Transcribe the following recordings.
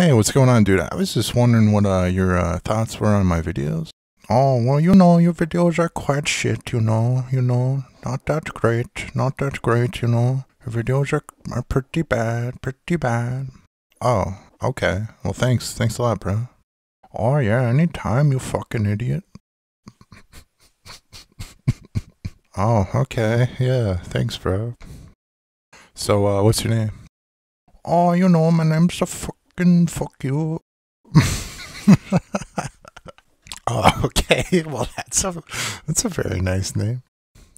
Hey, what's going on, dude? I was just wondering what uh, your uh, thoughts were on my videos. Oh, well, you know, your videos are quite shit, you know, you know, not that great, not that great, you know. Your videos are, are pretty bad, pretty bad. Oh, okay. Well, thanks, thanks a lot, bro. Oh, yeah, anytime, you fucking idiot. oh, okay, yeah, thanks, bro. So, uh, what's your name? Oh, you know, my name's a fucking fuck you. oh, okay. Well, that's a that's a very nice name.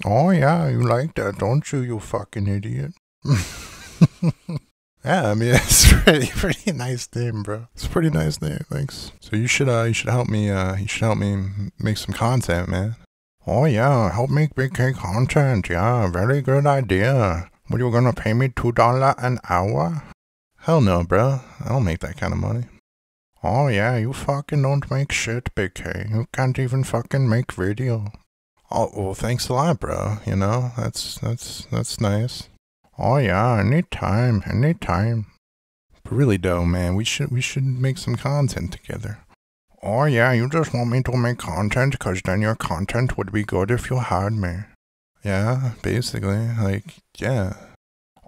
Oh yeah, you like that, don't you? You fucking idiot. yeah, I mean it's pretty pretty nice name, bro. It's a pretty nice name. Thanks. So you should uh you should help me uh you should help me make some content, man. Oh yeah, help make big K content. Yeah, very good idea. What you gonna pay me two dollar an hour? Hell no, bro. I don't make that kind of money. Oh yeah, you fucking don't make shit, Big K. You can't even fucking make video. Oh well, thanks a lot, bro. You know that's that's that's nice. Oh yeah, anytime, anytime. But really, though, man, we should we should make some content together. Oh yeah, you just want me to make content because then your content would be good if you had me. Yeah, basically, like yeah.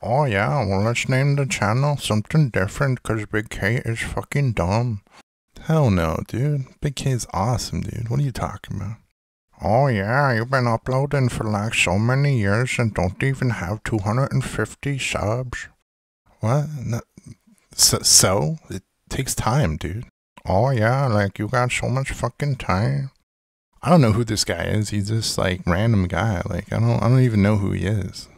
Oh yeah, well let's name the channel something different cause Big K is fucking dumb. Hell no, dude. Big K is awesome, dude. What are you talking about? Oh yeah, you've been uploading for like so many years and don't even have 250 subs. What? No, so, so? It takes time, dude. Oh yeah, like you got so much fucking time. I don't know who this guy is. He's just like random guy. Like I don't I don't even know who he is.